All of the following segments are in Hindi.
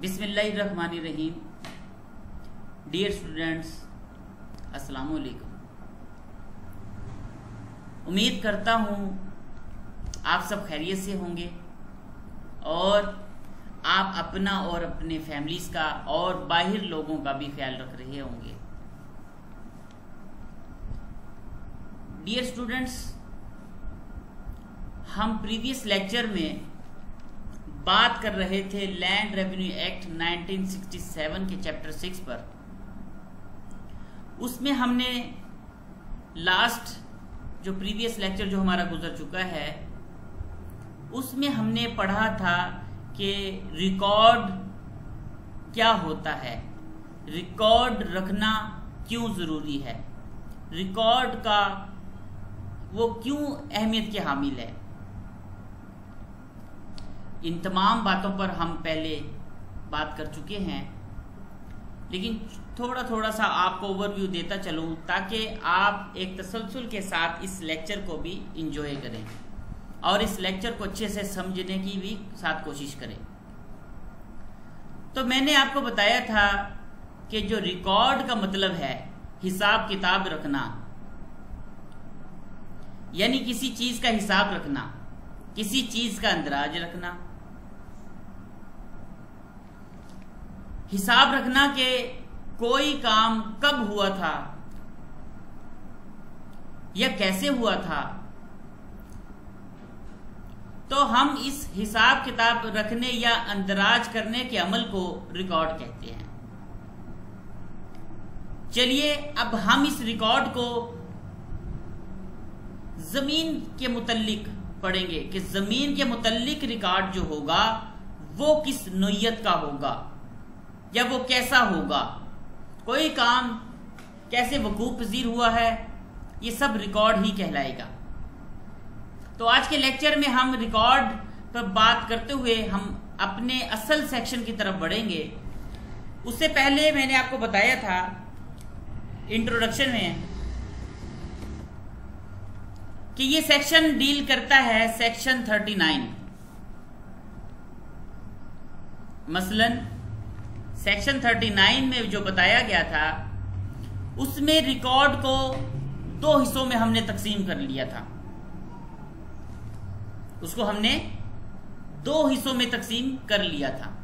बिस्मिल्लाहिर्रहमानिर्रहीम। डियर स्टूडेंट्स अस्सलाम वालेकुम उम्मीद करता हूँ आप सब खैरियत से होंगे और आप अपना और अपने फैमिलीज़ का और बाहर लोगों का भी ख्याल रख रहे होंगे। डियर स्टूडेंट्स हम प्रीवियस लेक्चर में बात कर रहे थे लैंड रेवेन्यू एक्ट 1967 के चैप्टर सिक्स पर। उसमें हमने लास्ट जो प्रीवियस लेक्चर जो हमारा गुजर चुका है, उसमें हमने पढ़ा था कि रिकॉर्ड क्या होता है। रिकॉर्ड रखना क्यों ज़रूरी है? रिकॉर्ड का वो क्यों अहमियत के हामिल है? इन तमाम बातों पर हम पहले बात कर चुके हैं। लेकिन थोड़ा थोड़ा सा आपको ओवरव्यू देता चलूँ ताकि आप एक तसलसल के साथ इस लेक्चर को भी इंजॉय करें और इस लेक्चर को अच्छे से समझने की भी साथ कोशिश करें। तो मैंने आपको बताया था कि जो रिकॉर्ड का मतलब है हिसाब किताब रखना, यानी किसी चीज़ का हिसाब रखना, किसी चीज़ का अंदराज रखना हिसाब रखना कि कोई काम कब हुआ था, या कैसे हुआ था। तो हम इस हिसाब किताब रखने या अंदराज करने के अमल को रिकॉर्ड कहते हैं। चलिए, अब हम इस रिकॉर्ड को ज़मीन के मुतलिक पढ़ेंगे कि ज़मीन के मुतलिक रिकॉर्ड जो होगा, वो किस नोयत का होगा। या वो कैसा होगा? कोई काम कैसे वकूफ पजीर हुआ है, ये सब रिकॉर्ड ही कहलाएगा। तो आज के लेक्चर में हम रिकॉर्ड पर बात करते हुए हम अपने असल सेक्शन की तरफ़ बढ़ेंगे। उससे पहले मैंने आपको बताया था इंट्रोडक्शन में कि ये सेक्शन डील करता है सेक्शन 39 मसलन सेक्शन 39 में जो बताया गया था, उसमें रिकॉर्ड को दो हिस्सों में हमने तकसीम कर लिया था। उसको हमने दो हिस्सों में तकसीम कर लिया था।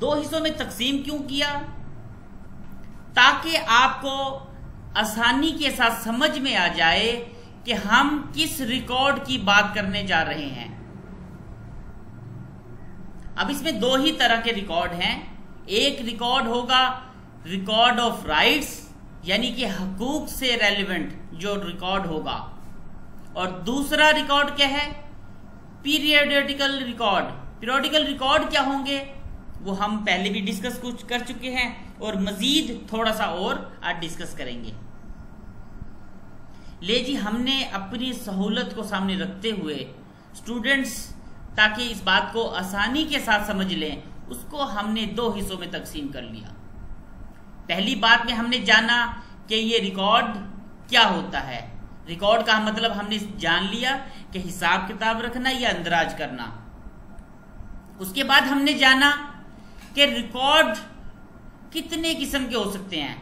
दो हिस्सों में तकसीम क्यों किया? ताकि आपको आसानी के साथ समझ में आ जाए कि हम किस रिकॉर्ड की बात करने जा रहे हैं। अब इसमें दो ही तरह के रिकॉर्ड हैं। एक रिकॉर्ड होगा रिकॉर्ड ऑफ़ राइट्स यानी कि हकूक से रेलिवेंट जो रिकॉर्ड होगा। और दूसरा रिकॉर्ड क्या है? पीरियडिकल रिकॉर्ड पीरियडिकल रिकॉर्ड क्या होंगे? वो हम पहले भी डिस्कस कुछ कर चुके हैं और मजीद थोड़ा सा और आज डिस्कस करेंगे। ले जी, हमने अपनी सहूलत को सामने रखते हुए स्टूडेंट्स ताकि इस बात को आसानी के साथ समझ लें, उसको हमने दो हिस्सों में तकसीम कर लिया। पहली बात में हमने जाना कि ये रिकॉर्ड क्या होता है। रिकॉर्ड का मतलब हमने जान लिया कि हिसाब किताब रखना या अंदराज करना। उसके बाद हमने जाना कि रिकॉर्ड कितने किस्म के हो सकते हैं।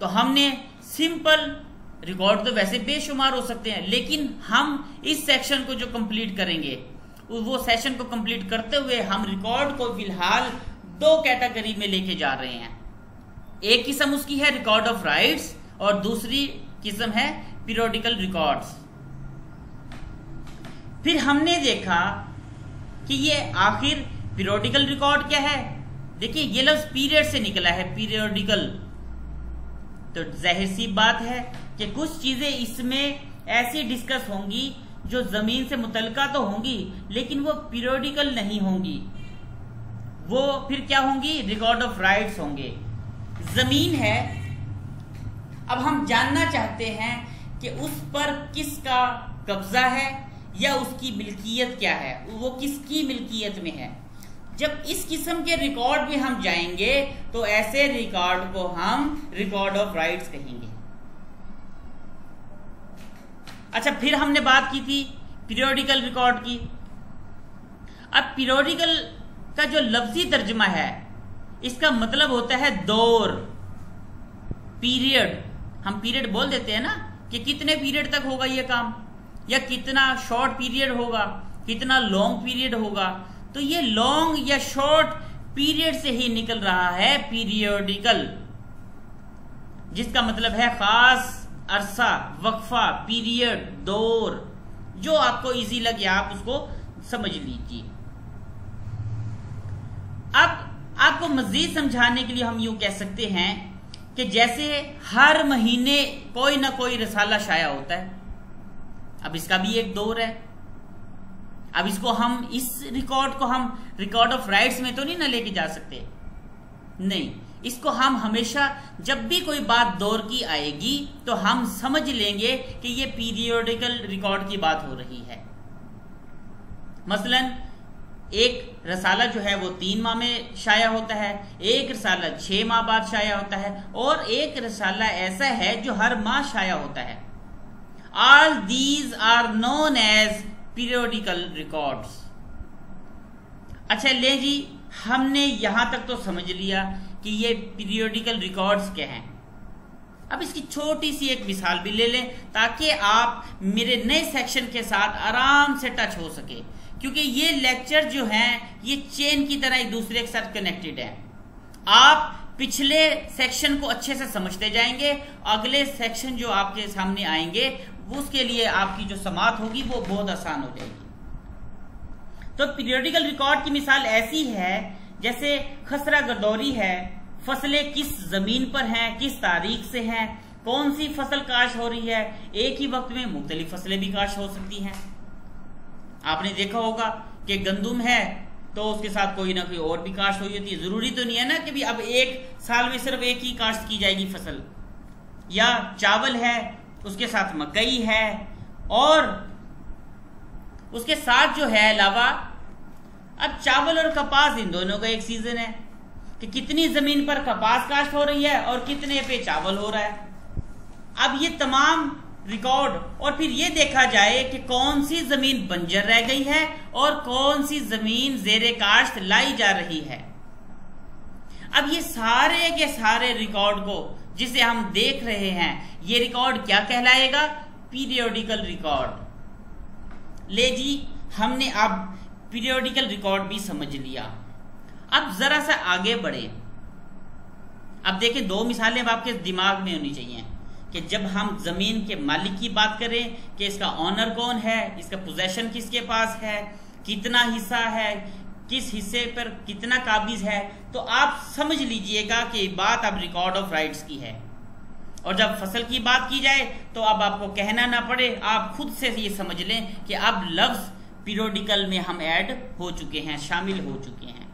तो हमने सिंपल रिकॉर्ड तो वैसे बेशुमार हो सकते हैं, लेकिन हम इस सेक्शन को जो कंप्लीट करेंगे वो सेशन को कंप्लीट करते हुए हम रिकॉर्ड को फ़िलहाल दो कैटेगरी में लेके जा रहे हैं। एक किस्म उसकी है रिकॉर्ड ऑफ़ राइट्स और दूसरी किस्म है पीरियोडिकल रिकॉर्ड्स फिर हमने देखा कि ये आखिर पीरियोडिकल रिकॉर्ड क्या है? देखिए, ये लफ्ज पीरियड से निकला है पीरियोडिकल तो ज़ाहिर सी बात है कि कुछ चीज़ें इसमें ऐसी डिस्कस होंगी जो ज़मीन से मुतलका तो होंगी, लेकिन वो पीरियोडिकल नहीं होंगी। वो फिर क्या होंगी? रिकॉर्ड ऑफ़ राइट्स होंगे। ज़मीन है। अब हम जानना चाहते हैं कि उस पर किसका कब्जा है या उसकी मिल्कियत क्या है? वो किसकी मिल्कियत में है? जब इस किस्म के रिकॉर्ड में हम जाएँगे तो ऐसे रिकॉर्ड को हम रिकॉर्ड ऑफ़ राइट्स कहेंगे। अच्छा फिर हमने बात की थी पीरियोडिकल रिकॉर्ड की। अब पीरियोडिकल का जो लफ्जी तर्जमा है, इसका मतलब होता है दौर पीरियड हम पीरियड बोल देते हैं ना कि कितने पीरियड तक होगा ये काम, या कितना शॉर्ट पीरियड होगा, कितना लॉन्ग पीरियड होगा। तो ये लॉन्ग या शॉर्ट पीरियड से ही निकल रहा है पीरियोडिकल जिसका मतलब है खास अरसा, वक्फा, पीरियड, दौर, जो आपको इजी लगे, आप उसको समझ लीजिए। अब आपको मजीद समझाने के लिए हम यूँ कह सकते हैं कि जैसे हर महीने कोई ना कोई रसाला शाया होता है। अब इसका भी एक दौर है। अब इसको हम, इस रिकॉर्ड को हम रिकॉर्ड ऑफ़ राइट्स में तो नहीं ना लेके जा सकते। नहीं। इसको हम हमेशा जब भी कोई बात दौर की आएगी तो हम समझ लेंगे कि ये पीरियोडिकल रिकॉर्ड की बात हो रही है। मसलन, एक रसाला जो है वो तीन माह में शाया होता है, एक रसाला छह माह बाद शाया होता है, और एक रसाला ऐसा है जो हर माह शाया होता है। All these are known as periodical records अच्छा ले जी, हमने यहाँ तक तो समझ लिया कि ये पीरियोडिकल रिकॉर्ड्स क्या हैं। अब इसकी छोटी सी एक मिसाल भी ले लें ताकि आप मेरे नए सेक्शन के साथ आराम से टच हो सके। क्योंकि ये लेक्चर जो हैं, ये चेन की तरह एक दूसरे के साथ कनेक्टेड है। आप पिछले सेक्शन को अच्छे से समझते जाएँगे, अगले सेक्शन जो आपके सामने आएँगे, उसके लिए आपकी जो समाप्त होगी, वो बहुत आसान हो जाएगी। तो पीरियोडिकल रिकॉर्ड की मिसाल ऐसी है जैसे खसरा गर्दौरी है, फ़सलें किस ज़मीन पर हैं, किस तारीख से हैं, कौन सी फ़सल काश हो रही है, एक ही वक्त में मुख्तलि फ़सलें भी काश हो सकती हैं। आपने देखा होगा कि गंदुम है तो उसके साथ कोई ना कोई और भी काश्त हुई होती है। ज़रूरी तो नहीं है ना कि भी अब एक साल में सिर्फ़ एक ही काश्त की जाएगी फ़सल। या चावल है, उसके साथ मकई है, और उसके साथ जो है अलावा अब चावल और कपास, इन दोनों का एक सीज़न है कि कितनी ज़मीन पर कपास काश्त हो रही है और कितने पे चावल हो रहा है। अब ये तमाम रिकॉर्ड और फिर ये देखा जाए कि कौन सी ज़मीन बंजर रह गई है और कौन सी ज़मीन जेर काश्त लाई जा रही है। अब ये सारे के सारे रिकॉर्ड को जिसे हम देख रहे हैं, ये रिकॉर्ड क्या कहलाएगा? पीरियोडिकल रिकॉर्ड ले जी, हमने अब पीरियोडिकल रिकॉर्ड भी समझ लिया। अब जरा सा आगे बढ़े। अब देखिए, दो मिसालें आपके दिमाग में होनी चाहिए कि जब हम ज़मीन के मालिक की बात करें कि इसका ऑनर कौन है, इसका पोजेशन किसके पास है, कितना हिस्सा है, किस हिस्से पर कितना काबिज है तो आप समझ लीजिएगा कि बात अब रिकॉर्ड ऑफ़ राइट्स की है। और जब फ़सल की बात की जाए तो अब आपको कहना ना पड़े, आप खुद से ये समझ लें कि अब लफ्ज पीरियोडिकल में हम ऐड हो चुके हैं, शामिल हो चुके हैं।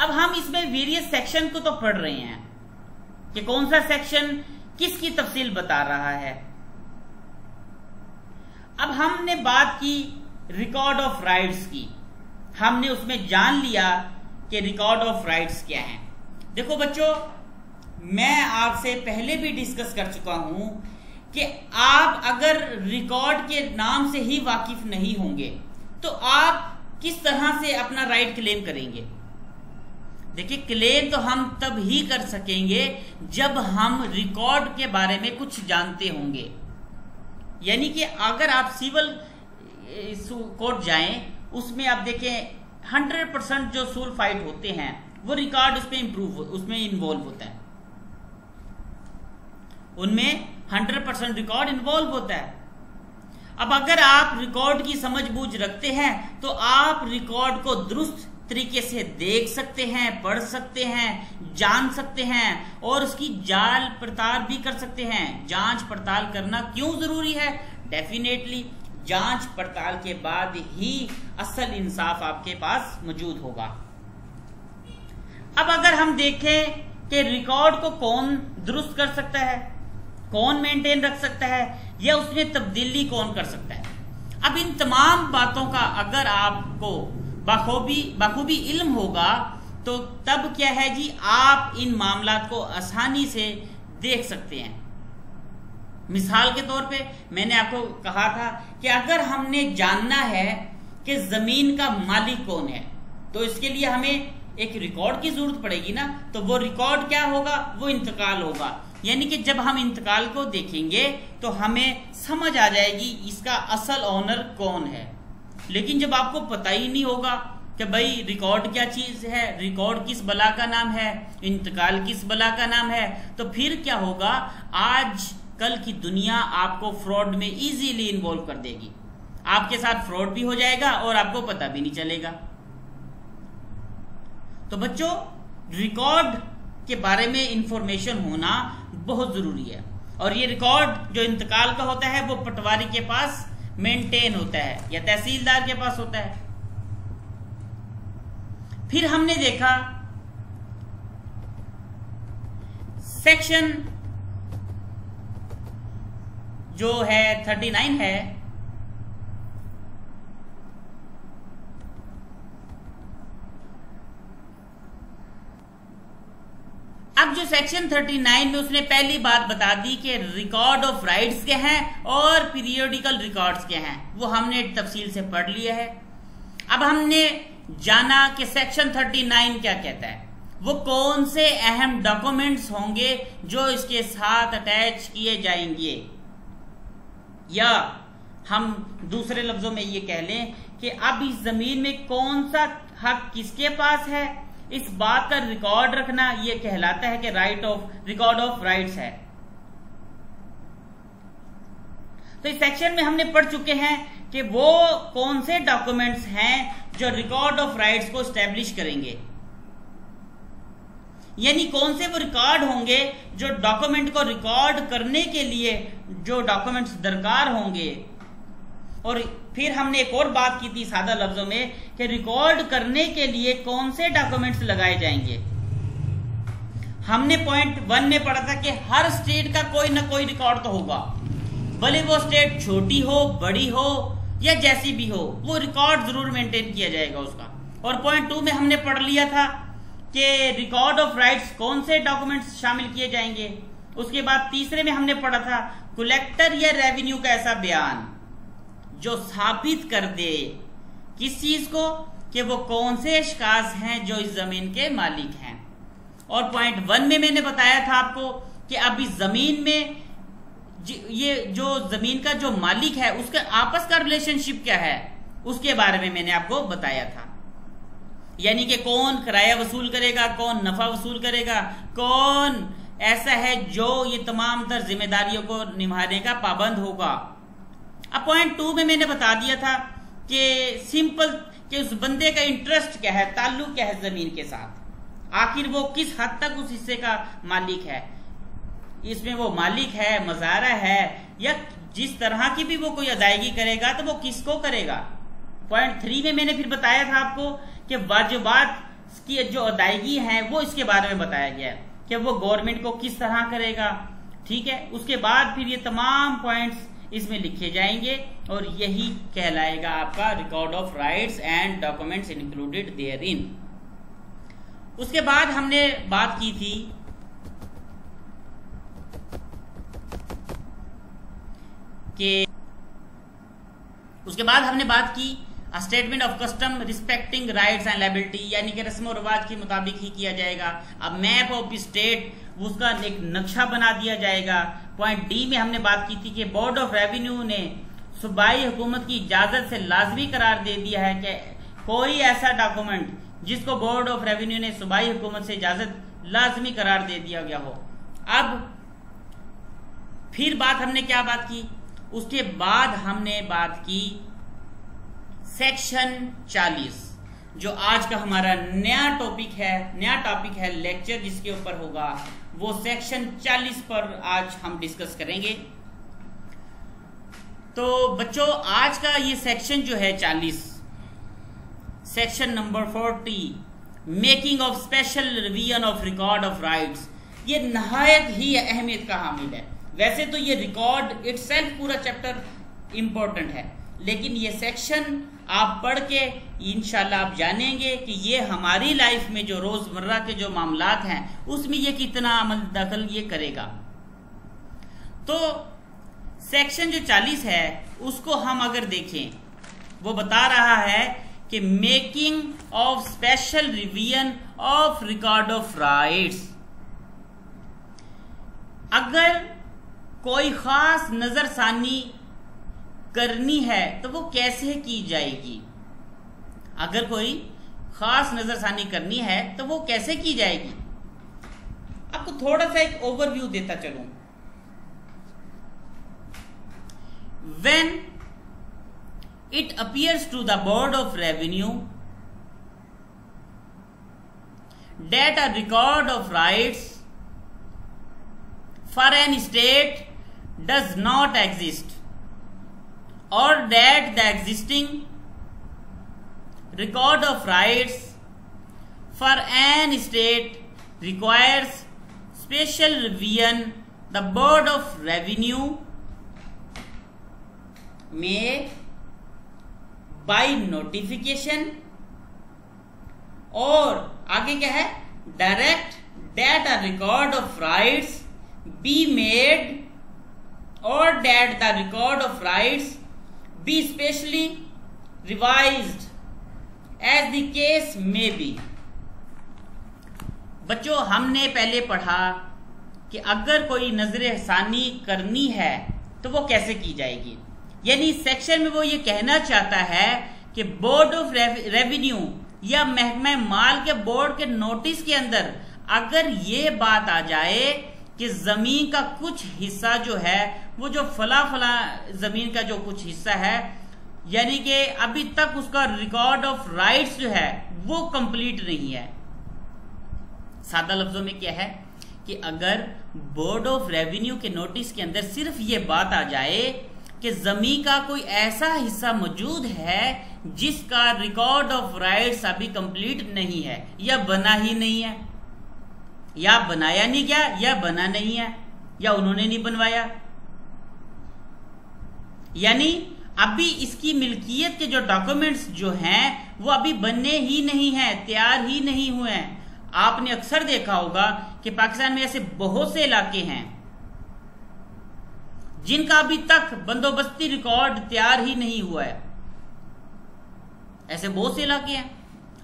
अब हम इसमें वेरियस सेक्शन को तो पढ़ रहे हैं कि कौन सा सेक्शन किसकी तफसील बता रहा है। अब हमने बात की रिकॉर्ड ऑफ़ राइट्स की। हमने उसमें जान लिया कि रिकॉर्ड ऑफ़ राइट्स क्या है। देखो बच्चों, मैं आपसे पहले भी डिस्कस कर चुका हूँ कि आप अगर रिकॉर्ड के नाम से ही वाकिफ नहीं होंगे तो आप किस तरह से अपना राइट क्लेम करेंगे? देखिए क्लेम तो हम तब ही कर सकेंगे जब हम रिकॉर्ड के बारे में कुछ जानते होंगे। यानी कि अगर आप सिविल कोर्ट जाएँ, उसमें आप देखें हंड्रेड परसेंट जो सूल फाइट होते हैं, वो रिकॉर्ड उसमें इंप्रूव उसमें इन्वॉल्व होता है। उनमें हंड्रेड परसेंट रिकॉर्ड इन्वॉल्व होता है। अब अगर आप रिकॉर्ड की समझ बूझ रखते हैं तो आप रिकॉर्ड को दुरुस्त तरीके से देख सकते हैं, पढ़ सकते हैं, जान सकते हैं, और उसकी जाल पड़ताल भी कर सकते हैं। जाँच पड़ताल करना क्यों ज़रूरी है? डेफिनेटली जाँच पड़ताल के बाद ही असल इंसाफ आपके पास मौजूद होगा। अब अगर हम देखें कि रिकॉर्ड को कौन दुरुस्त कर सकता है कौन मेंटेन रख सकता है, या उसमें तब्दीली कौन कर सकता है? अब इन तमाम बातों का अगर आपको बखूबी बखूबी इल्म होगा तो तब क्या है जी, आप इन मामला को आसानी से देख सकते हैं। मिसाल के तौर पे मैंने आपको कहा था कि अगर हमने जानना है कि ज़मीन का मालिक कौन है तो इसके लिए हमें एक रिकॉर्ड की ज़रूरत पड़ेगी ना तो वो रिकॉर्ड क्या होगा? वो इंतकाल होगा। यानी कि जब हम इंतकाल को देखेंगे तो हमें समझ आ जाएगी इसका असल ऑनर कौन है। लेकिन जब आपको पता ही नहीं होगा कि भाई रिकॉर्ड क्या चीज़ है रिकॉर्ड किस बला का नाम है, इंतकाल किस बला का नाम है तो फिर क्या होगा? आज कल की दुनिया आपको फ्रॉड में इजीली इन्वॉल्व कर देगी। आपके साथ फ्रॉड भी हो जाएगा और आपको पता भी नहीं चलेगा। तो बच्चों रिकॉर्ड के बारे में इंफॉर्मेशन होना बहुत ज़रूरी है। और ये रिकॉर्ड जो इंतकाल का होता है, वो पटवारी के पास मेंटेन होता है, या तहसीलदार के पास होता है। फिर हमने देखा सेक्शन जो है थर्टी नाइन है अब जो सेक्शन 39 में उसने पहली बात बता दी कि रिकॉर्ड ऑफ़ राइट्स के हैं और पीरियोडिकल रिकॉर्ड्स के हैं, वो हमने तफसील से पढ़ लिया है। अब हमने जाना कि सेक्शन 39 क्या कहता है। वो कौन से अहम डॉक्यूमेंट्स होंगे जो इसके साथ अटैच किए जाएँगे? या हम दूसरे लफ्जों में ये कह लें कि अब इस ज़मीन में कौन सा हक किसके पास है? इस बात का रिकॉर्ड रखना यह कहलाता है कि right of record of rights है। तो इस सेक्शन में हमने पढ़ चुके हैं कि वो कौन से डॉक्यूमेंट्स हैं जो रिकॉर्ड ऑफ़ राइट्स को स्टैब्लिश करेंगे। यानी कौन से वो रिकॉर्ड होंगे जो डॉक्यूमेंट को रिकॉर्ड करने के लिए जो डॉक्यूमेंट्स दरकार होंगे। और फिर हमने एक और बात की थी सादा लफ्जों में कि रिकॉर्ड करने के लिए कौन से डॉक्यूमेंट्स लगाए जाएँगे। हमने पॉइंट वन में पढ़ा था कि हर स्टेट का कोई ना कोई रिकॉर्ड तो होगा। भले वो स्टेट छोटी हो, बड़ी हो, या जैसी भी हो, वो रिकॉर्ड ज़रूर मेंटेन किया जाएगा उसका। और पॉइंट टू में हमने पढ़ लिया था कि रिकॉर्ड ऑफ़ राइट्स कौन से डॉक्यूमेंट्स शामिल किए जाएँगे। उसके बाद तीसरे में हमने पढ़ा था कलेक्टर या रेवेन्यू का ऐसा बयान। जो साबित कर दे किस चीज़ को? कि वो कौन से अशकाज हैं जो इस ज़मीन के मालिक हैं। और पॉइंट वन में मैंने बताया था आपको कि अब इस ज़मीन में ये जो ज़मीन का जो मालिक है, उसका आपस का रिलेशनशिप क्या है? उसके बारे में मैंने आपको बताया था। यानी कि कौन किराया वसूल करेगा, कौन नफा वसूल करेगा, कौन ऐसा है जो ये तमाम तर जिम्मेदारियों को निभाने का पाबंद होगा। अब पॉइंट टू में मैंने बता दिया था कि सिंपल कि उस बंदे का इंटरेस्ट क्या है, ताल्लुक क्या है ज़मीन के साथ? आखिर वो किस हद तक उस हिस्से का मालिक है? इसमें वो मालिक है, मजारा है, या जिस तरह की भी वो कोई अदायगी करेगा तो वो किसको करेगा? पॉइंट थ्री में मैंने फिर बताया था आपको कि वाजबात की जो अदायगी है, वो इसके बारे में बताया गया है कि वो गवर्नमेंट को किस तरह करेगा। ठीक है? उसके बाद फिर ये तमाम पॉइंट्स इसमें लिखे जाएँगे और यही कहलाएगा आपका record of rights and documents included therein उसके बाद हमने बात की थी कि उसके बाद हमने बात की statement of custom respecting rights and liability यानी कि रस्म और रिवाज के मुताबिक ही किया जाएगा। अब मैप ऑफ़ स्टेट उसका एक नक्शा बना दिया जाएगा। पॉइंट डी में हमने बात की थी कि बोर्ड ऑफ़ रेवेन्यू ने सूबाई हुकूमत की इजाज़त से लाजमी करार दे दिया है कि कोई ऐसा डॉक्यूमेंट जिसको बोर्ड ऑफ़ रेवेन्यू ने सूबाई हुकूमत से इजाज़त लाजमी करार दे दिया गया हो। अब फिर बात हमने क्या बात की? उसके बाद हमने बात की सेक्शन 40 जो आज का हमारा नया टॉपिक है, नया टॉपिक है लेक्चर जिसके ऊपर होगा, वो सेक्शन 40 पर आज हम डिस्कस करेंगे। तो बच्चों, आज का ये सेक्शन जो है 40 section number 40 making of special revision of record of rights ये नहायत ही अहमियत का हामिल है। वैसे तो ये रिकॉर्ड इट पूरा चैप्टर इंपॉर्टेंट है, लेकिन ये सेक्शन आप पढ़ के इनशाला आप जानेंगे कि ये हमारी लाइफ में जो रोज़मर्रा के जो मामला हैं, उसमें ये कितना अमल दखल ये करेगा। तो सेक्शन जो 40 है, उसको हम अगर देखें, वो बता रहा है कि making of special revision of record of rights अगर कोई खास नजरसानी करनी है तो वो कैसे की जाएगी? अगर कोई खास नजरसानी करनी है तो वो कैसे की जाएगी? आपको थोड़ा सा एक ओवरव्यू देता चलू। When it appears to the board of revenue that a record of right for an estate does not exist or that the existing record of rights for an state requires special revision the board of revenue may by notification और आगे क्या है direct that a record of rights be made और that the record of rights be specially revised as the case may be बच्चों, हमने पहले पढ़ा कि अगर कोई नज़र हसानी करनी है तो वो कैसे की जाएगी? यानी सेक्शन में वो ये कहना चाहता है कि बोर्ड ऑफ़ रेवेन्यू या महकमा माल के बोर्ड के नोटिस के अंदर अगर ये बात आ जाए कि ज़मीन का कुछ हिस्सा जो है वो जो फला फला ज़मीन का जो कुछ हिस्सा है, यानी कि अभी तक उसका रिकॉर्ड ऑफ़ राइट्स जो है, वो कंप्लीट नहीं है। सादा लफ्जों में क्या है कि अगर बोर्ड ऑफ़ रेवेन्यू के नोटिस के अंदर सिर्फ़ ये बात आ जाए कि जमी का कोई ऐसा हिस्सा मौजूद है जिसका रिकॉर्ड ऑफ़ राइट्स अभी कंप्लीट नहीं है, या बना ही नहीं है। या बनाया नहीं गया, या बना नहीं है, या उन्होंने नहीं बनवाया। यानी अभी इसकी मिल्कियत के जो डॉक्यूमेंट्स जो हैं, वो अभी बनने ही नहीं है, तैयार ही नहीं हुए हैं। आपने अक्सर देखा होगा कि पाकिस्तान में ऐसे बहुत से इलाके हैं, जिनका अभी तक बंदोबस्ती रिकॉर्ड तैयार ही नहीं हुआ है। ऐसे बहुत से इलाके हैं।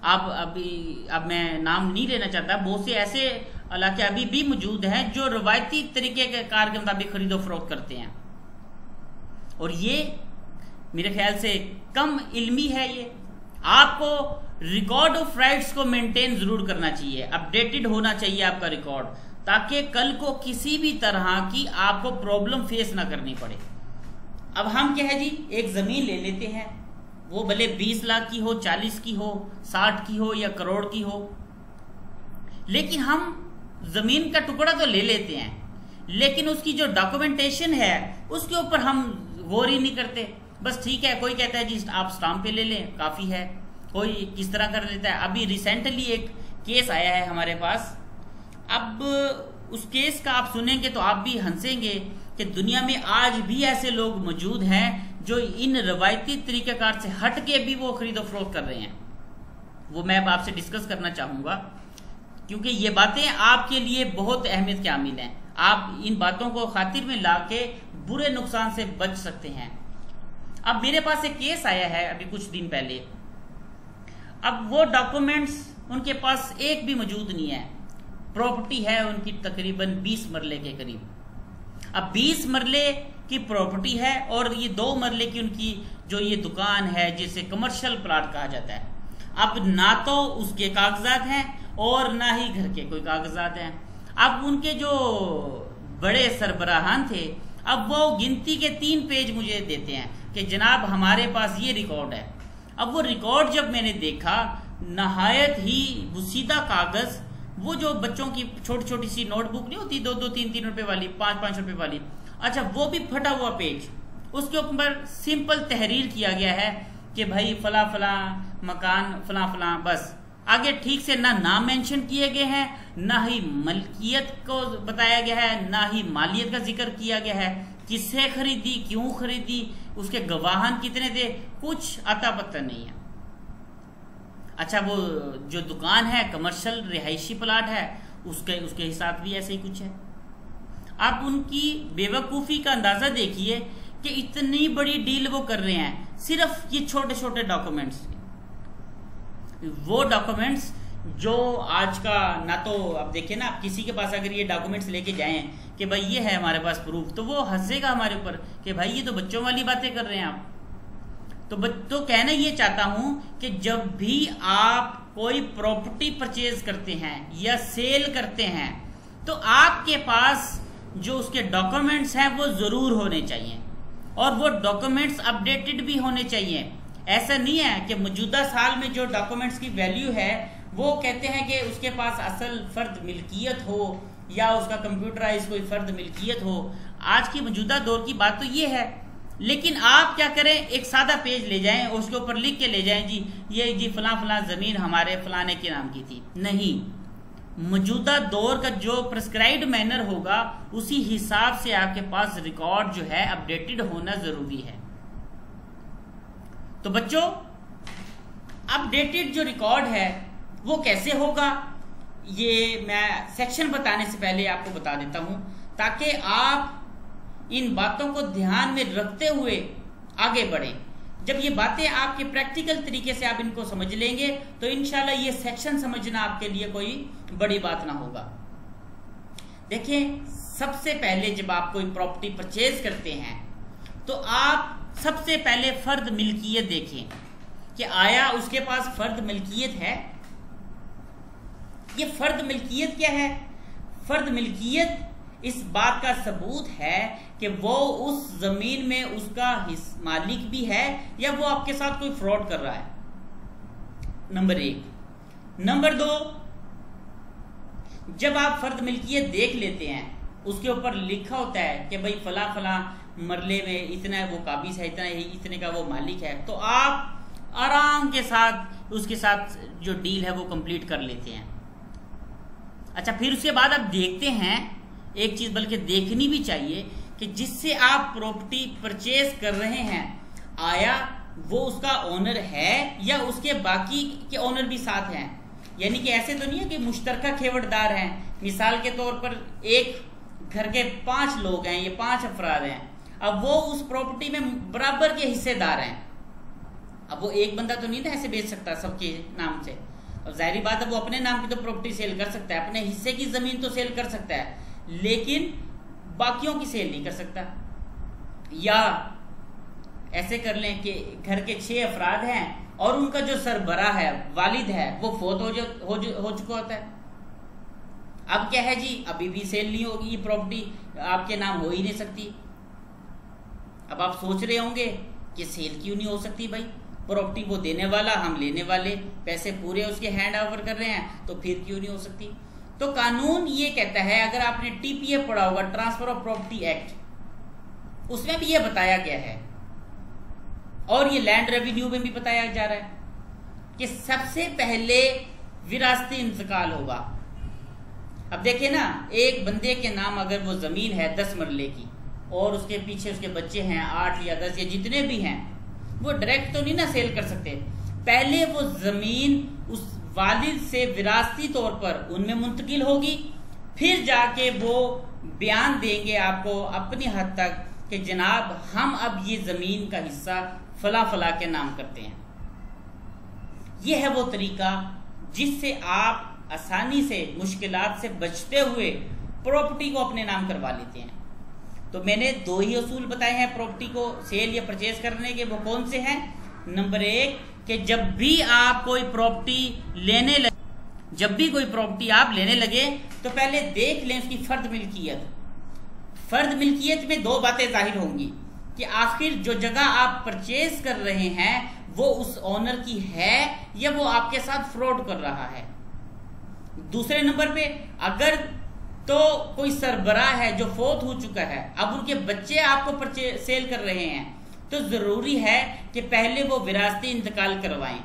आप अभी, अब मैं नाम नहीं लेना चाहता, बहुत से ऐसे इलाके अभी भी मौजूद हैं जो रवायती तरीके के कार के मुताबिक खरीदो फरोख्त करते हैं। और ये मेरे ख्याल से कम इल्मी है ये। आपको रिकॉर्ड ऑफ़ राइट्स को मेंटेन ज़रूर करना चाहिए। अपडेटेड होना चाहिए आपका रिकॉर्ड ताकि कल को किसी भी तरह की आपको प्रॉब्लम फेस ना करनी पड़े। अब हम क्या है जी, एक ज़मीन ले लेते हैं। वो भले 20 लाख की हो 40 की हो 60 की हो या करोड़ की हो। लेकिन हम ज़मीन का टुकड़ा तो ले लेते हैं। लेकिन उसकी जो डॉक्यूमेंटेशन है, उसके ऊपर हम गौर ही नहीं करते। बस ठीक है, कोई कहता है, जी, आप स्टाम्प पे ले लें, काफ़ी है। कोई किस तरह कर लेता है। अभी रिसेंटली एक केस आया है हमारे पास। अब उस केस का आप सुनेंगे तो आप भी हंसेंगे कि दुनिया में आज भी ऐसे लोग मौजूद हैं जो इन रवायती तरीकेकार से हट के भी वो खरीदो फरोख्त कर रहे हैं। वो मैं अब आपसे डिस्कस करना चाहूँगा, क्योंकि ये बातें आपके लिए बहुत अहमियत के आमिल हैं। आप इन बातों को खातिर में ला के बुरे नुकसान से बच सकते हैं। अब मेरे पास एक केस आया है अभी कुछ दिन पहले। अब वो डॉक्यूमेंट्स उनके पास एक भी मौजूद नहीं है। प्रॉपर्टी है उनकी तकरीबन 20 मरले के करीब। अब 20 मरले की प्रॉपर्टी है और ये दो मरले की उनकी जो ये दुकान है, जिसे कमर्शियल प्लाट कहा जाता है। अब ना तो उसके कागजात हैं और ना ही घर के कोई कागजात हैं। अब उनके जो बड़े सरबराहान थे अब वो गिनती के तीन पेज मुझे देते हैं कि जनाब, हमारे पास ये रिकॉर्ड है। अब वो रिकॉर्ड जब मैंने देखा, नहायत ही बुसीदा कागज़, वो जो बच्चों की छोटी छोटी सी नोटबुक नहीं होती दो दो तीन तीन रुपए वाली पाँच पाँच रुपए वाली अच्छा वो भी फटा हुआ पेज। उसके ऊपर सिंपल तहरीर किया गया है कि भाई फला फला मकान फला फला बस। आगे ठीक से ना नाम मेंशन किए गए हैं, ना ही मलकियत को बताया गया है, ना ही मालियत का ज़िक्र किया गया है। किससे खरीदी, क्यों खरीदी, उसके गवाहन कितने थे, कुछ अता पता नहीं है। अच्छा वो जो दुकान है कमर्शियल रिहायशी प्लाट है, उसके उसके हिसाब भी ऐसे ही कुछ है। आप उनकी बेवकूफ़ी का अंदाज़ा देखिए कि इतनी बड़ी डील वो कर रहे हैं, सिर्फ़ ये छोटे छोटे डॉक्यूमेंट्स वो डॉक्यूमेंट्स जो आज का ना तो आप देखिए ना, आप किसी के पास अगर ये डॉक्यूमेंट्स लेके जाएँ कि भाई ये है हमारे पास प्रूफ तो वो हंसेगा हमारे ऊपर कि भाई ये तो बच्चों वाली बातें कर रहे हैं आप। तो तो कहना ये चाहता हूँ कि जब भी आप कोई प्रॉपर्टी परचेज करते हैं या सेल करते हैं तो आपके पास जो उसके डॉक्यूमेंट्स हैं वो ज़रूर होने चाहिए और वो डॉक्यूमेंट्स अपडेटेड भी होने चाहिए। ऐसा नहीं है कि मौजूदा साल में जो डॉक्यूमेंट्स की वैल्यू है, वो कहते हैं कि उसके पास असल फर्द मिल्कियत हो या उसका कंप्यूटराइज कोई फर्द मिल्कियत हो। आज की मौजूदा दौर की बात तो ये है। लेकिन आप क्या करें, एक सादा पेज ले जाएँ, उसके ऊपर लिख के ले जाएँ, जी, ये जी फला फला ज़मीन हमारे फलाने के नाम की थी। नहीं। मौजूदा दौर का जो प्रिस्क्राइब्ड मैनर होगा, उसी हिसाब से आपके पास रिकॉर्ड जो है अपडेटेड होना ज़रूरी है। तो बच्चों अपडेटेड जो रिकॉर्ड है, वो कैसे होगा? ये मैं सेक्शन बताने से पहले आपको बता देता हूँ, ताकि आप इन बातों को ध्यान में रखते हुए आगे बढ़े। जब ये बातें आपके प्रैक्टिकल तरीके से आप इनको समझ लेंगे तो इनशाला ये सेक्शन समझना आपके लिए कोई बड़ी बात ना होगा। देखिए सबसे पहले जब आप कोई प्रॉपर्टी परचेज करते हैं तो आप सबसे पहले फर्द मिल्कियत देखें कि आया उसके पास फर्द मिल्कियत है। ये फर्द मिल्कियत क्या है? फर्द मिल्कियत इस बात का सबूत है कि वो उस ज़मीन में उसका मालिक भी है या वो आपके साथ कोई फ्रॉड कर रहा है। नंबर एक। नंबर दो, जब आप फर्द मिल्कियत देख लेते हैं, उसके ऊपर लिखा होता है कि भाई फला फला मरले में इतना वो काबिज है, इतना इतने का वो मालिक है। तो आप आराम के साथ, उसके साथ जो डील है, वो कंप्लीट कर लेते हैं। अच्छा फिर उसके बाद आप देखते हैं, एक चीज़ बल्कि देखनी भी चाहिए कि जिससे आप प्रॉपर्टी परचेज कर रहे हैं, आया, वो उसका ओनर है या उसके बाकी के ओनर भी साथ हैं। यानी कि ऐसे तो नहीं है कि मुश्तरका खेवटदार हैं। मिसाल के तौर पर एक घर के पाँच लोग हैं, ये पाँच अफराद हैं। अब वो उस प्रॉपर्टी में बराबर के हिस्सेदार हैं। अब वो एक बंदा तो नहीं ना ऐसे बेच सकता सबके नाम से। अब जाहरी बात है वो अपने नाम की तो प्रॉपर्टी सेल कर सकता है अपने हिस्से की ज़मीन तो सेल कर सकता है लेकिन बाकियों की सेल नहीं कर सकता। या ऐसे कर लें कि घर के छह अफराद हैं और उनका जो सरबरा है वालिद है वो फोत हो हो, हो चुका होता है। अब क्या है जी? अभी भी सेल नहीं होगी ये प्रॉपर्टी आपके नाम हो ही नहीं सकती। अब आप सोच रहे होंगे कि सेल क्यों नहीं हो सकती भाई? प्रॉपर्टी वो देने वाला, हम लेने वाले, पैसे पूरे उसके हैंड ओवर कर रहे हैं तो फिर क्यों नहीं हो सकती? तो कानून ये कहता है, अगर आपने टीपीए पढ़ा होगा ट्रांसफ़र ऑफ़ प्रॉपर्टी एक्ट उसमें भी ये बताया गया है, और ये लैंड रेवेन्यू में भी बताया जा रहा है, कि सबसे पहले विरासती इंतकाल होगा। अब देखिए ना, एक बंदे के नाम अगर वो ज़मीन है, दस मरले की और उसके पीछे उसके बच्चे हैं, आठ या दस या जितने भी हैं, वो डायरेक्ट तो नहीं ना सेल कर सकते। पहले वो ज़मीन उस वालिद से विरासती तौर पर उनमें मुंतकिल होगी, फिर जाके वो बयान देंगे आपको अपनी हद तक कि जनाब, हम अब ये ज़मीन का हिस्सा फला फला के नाम करते हैं। यह है वो तरीका जिससे आप आसानी से, मुश्किलात से बचते हुए प्रॉपर्टी को अपने नाम करवा लेते हैं। तो मैंने दो ही असूल बताए हैं प्रॉपर्टी को सेल या परचेज करने के, वो कौन से हैं? नंबर एक, कि जब भी आप कोई प्रॉपर्टी लेने लगे, जब भी कोई प्रॉपर्टी आप लेने लगे तो पहले देख लें उसकी फर्द मिल्कियत। फर्द मिल्कियत में दो बातें ज़ाहिर होंगी, कि आखिर जो जगह आप परचेज कर रहे हैं, वो उस ओनर की है या वो आपके साथ फ्रॉड कर रहा है। दूसरे नंबर पे, अगर तो कोई सरबरा है जो फोत हो चुका है, अब उनके बच्चे आपको सेल कर रहे हैं तो ज़रूरी है कि पहले वो विरासती इंतकाल करवाएँ।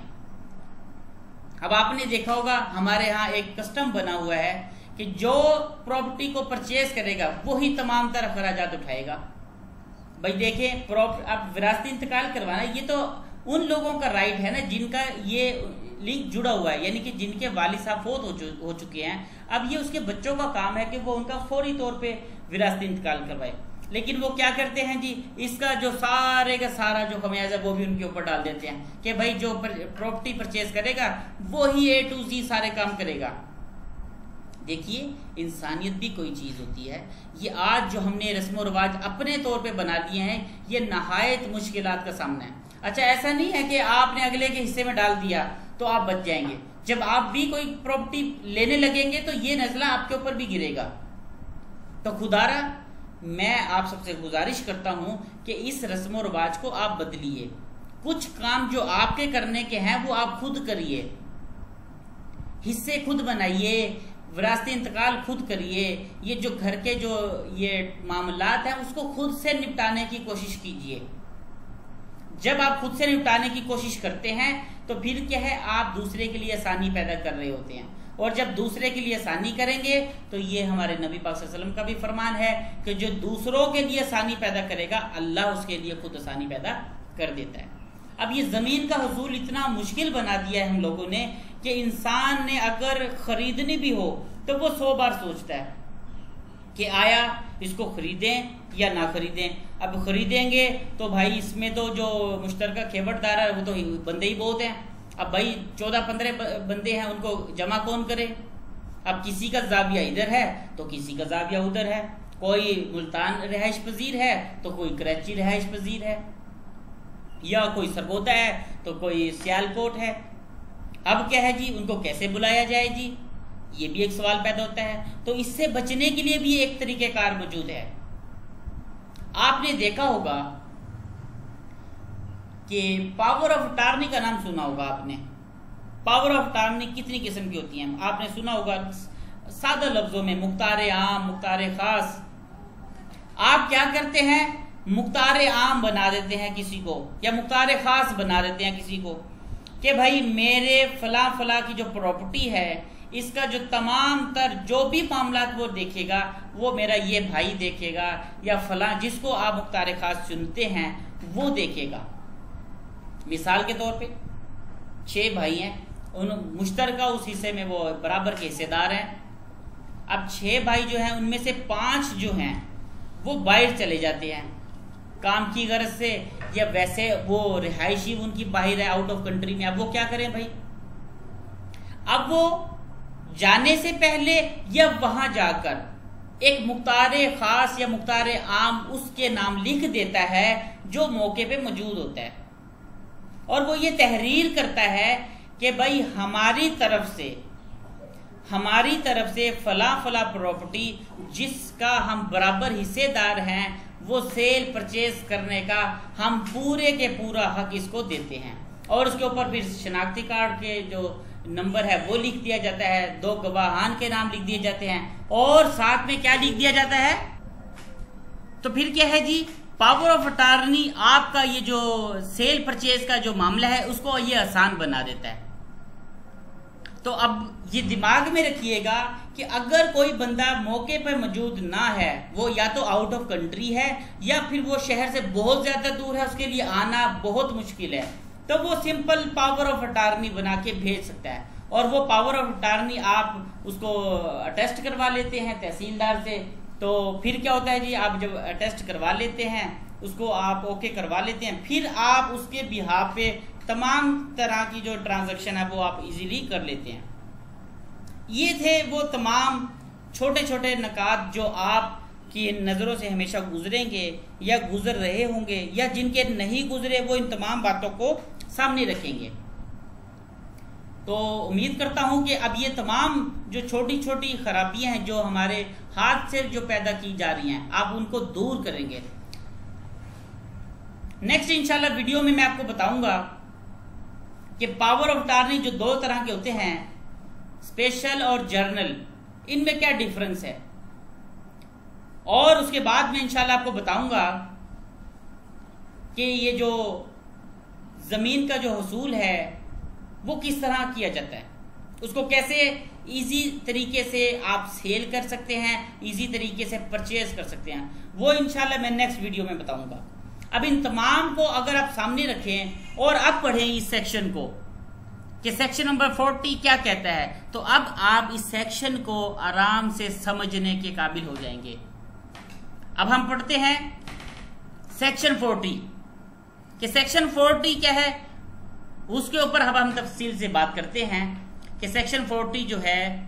अब आपने देखा होगा, हमारे यहाँ एक कस्टम बना हुआ है कि जो प्रॉपर्टी को परचेज करेगा वो ही तमाम तरह खराजात उठाएगा। भाई देखें आप विरासती इंतकाल करवाना, ये तो उन लोगों का राइट है ना, जिनका ये लिंक जुड़ा हुआ है यानी कि जिनके वालिद साहब फोत हो, हो चुके हैं अब ये उसके बच्चों का काम है कि वो उनका फौरी तौर पे विरासती इंतकाल करवाए। लेकिन वो क्या करते हैं जी इसका जो सारे का सारा जो खमियाजा वो भी उनके ऊपर डाल देते हैं कि भाई जो प्रॉपर्टी परचेज करेगा वो ही ए टू सी सारे काम करेगा। देखिए इंसानियत भी कोई चीज़ होती है। ये आज जो हमने रस्म रवाज अपने तौर पे बना दिए हैं ये नहायत मुश्किल का सामना है। अच्छा ऐसा नहीं है कि आपने अगले के हिस्से में डाल दिया तो आप बच जाएँगे। जब आप भी कोई प्रॉपर्टी लेने लगेंगे तो ये नजला आपके ऊपर भी गिरेगा। तो खुदारा, मैं आप सबसे गुजारिश करता हूँ कि इस रस्म रवाज को आप बदलिए। कुछ काम जो आपके करने के हैं, वो आप खुद करिए। हिस्से खुद बनाइए, विरासती इंतकाल खुद करिए। ये जो घर के जो ये मामलात हैं, उसको खुद से निपटाने की कोशिश कीजिए। जब आप खुद से निपटाने की कोशिश करते हैं तो फिर क्या है? आप दूसरे के लिए आसानी पैदा कर रहे होते हैं। और जब दूसरे के लिए आसानी करेंगे तो ये हमारे नबी पाक वसल्लम का भी फरमान है कि जो दूसरों के लिए आसानी पैदा करेगा, अल्लाह उसके लिए खुद आसानी पैदा कर देता है। अब ये ज़मीन का हसूल इतना मुश्किल बना दिया है हम लोगों ने कि इंसान ने अगर खरीदनी भी हो तो वो सौ बार सोचता है। कि आया, इसको खरीदें या ना खरीदें। अब खरीदेंगे तो भाई इसमें तो जो मुश्तर खेवटदार है, वो तो बंदे ही बहुत हैं। अब भाई चौदह पंद्रह बंदे हैं, उनको जमा कौन करे? अब किसी का जाविया इधर है तो किसी का जाविया उधर है। कोई मुल्तान रहायश पजीर है तो कोई कराची रहायश पजीर है। या कोई सरगोदा है तो कोई सियालकोट है। अब क्या है जी? उनको कैसे बुलाया जाए जी? ये भी एक सवाल पैदा होता है। तो इससे बचने के लिए भी एक तरीकेकार मौजूद है। आपने देखा होगा कि पावर ऑफ़ टार्नी का नाम सुना होगा आपने। पावर ऑफ़ टार्नी कितनी किस्म की होती है? आपने सुना होगा, सादा लफ्जों में, मुख्तार आम, मुख्तार खास। आप क्या करते हैं? मुख्तार आम बना देते हैं किसी को, या मुख्तार खास बना देते हैं किसी को, कि भाई मेरे फला फला की जो प्रॉपर्टी है इसका जो तमाम तर जो भी मामला वो देखेगा, वो मेरा ये भाई देखेगा या फला जिसको आप मुख्तार खास चुनते हैं, वो देखेगा। मिसाल के तौर पे, छह भाई हैं, उन मुश्तर का उस हिस्से में वो बराबर के हिस्सेदार हैं। अब छह भाई जो हैं, उनमें से पाँच जो हैं, वो बाहर चले जाते हैं। काम की गरज से, या वैसे वो रिहायशी उनकी बाहर है आउट ऑफ़ कंट्री में, अब वो क्या करें भाई? अब वो जाने से पहले या वहाँ जाकर। एक मुख्तार खास या मुख्तार आम उसके नाम लिख देता है जो मौके पे मौजूद होता है। और वो ये तहरीर करता है कि भाई हमारी तरफ़ से, हमारी तरफ़ से फला फला प्रॉपर्टी जिसका हम बराबर हिस्सेदार हैं, वो सेल परचेज करने का हम पूरे के पूरा हक इसको देते हैं। और उसके ऊपर फिर शनाख्ती कार्ड के जो नंबर है, वो लिख दिया जाता है। दो गवाहान के नाम लिख दिए जाते हैं। और साथ में क्या लिख दिया जाता है? तो फिर क्या है जी? पावर ऑफ़ अटारनी आपका ये जो सेल परचेज का जो मामला है, उसको ये आसान बना देता है। तो अब ये दिमाग में रखिएगा कि अगर कोई बंदा मौके पर मौजूद ना है, वो या तो आउट ऑफ़ कंट्री है, या फिर वो शहर से बहुत ज़्यादा दूर है, उसके लिए आना बहुत मुश्किल है। तो वो सिंपल पावर ऑफ़ अटारनी बना के भेज सकता है। और वो पावर ऑफ़ अटारनी आप उसको अटेस्ट करवा लेते हैं तहसीलदार से तो फिर क्या होता है जी, आप जब अटेस्ट करवा लेते हैं, उसको आप ओके करवा लेते हैं। फिर आप उसके बिहार पे तमाम तरह की जो ट्रांजेक्शन है, वो आप इजीली कर लेते हैं। ये थे वो तमाम छोटे छोटे नकात जो आप की नज़रों से हमेशा गुजरेंगे या गुजर रहे होंगे या जिनके नहीं गुजरे, वो इन तमाम बातों को सामने रखेंगे। तो उम्मीद करता हूँ कि अब ये तमाम जो छोटी छोटी खराबियाँ हैं, जो हमारे हाथ से जो पैदा की जा रही हैं, आप उनको दूर करेंगे। नेक्स्ट इंशाल्लाह, वीडियो में मैं आपको बताऊँगा कि पावर ऑफ़ टार्निंग जो दो तरह के होते हैं स्पेशल और जर्नल इनमें क्या डिफरेंस है? और उसके बाद में इंशाल्लाह आपको बताऊँगा कि ये जो ज़मीन का जो हसूल है, वो किस तरह किया जाता है? उसको कैसे इजी तरीके से आप सेल कर सकते हैं इजी तरीके से परचेज कर सकते हैं? वो इंशाल्लाह मैं नेक्स्ट वीडियो में बताऊँगा। अब इन तमाम को अगर आप सामने रखें और अब पढ़ें इस सेक्शन को, कि सेक्शन नंबर 40 क्या कहता है तो अब आप इस सेक्शन को आराम से समझने के काबिल हो जाएँगे। अब हम पढ़ते हैं सेक्शन 40 कि सेक्शन 40 क्या है? उसके ऊपर अब हम तफसील से बात करते हैं कि सेक्शन 40 जो है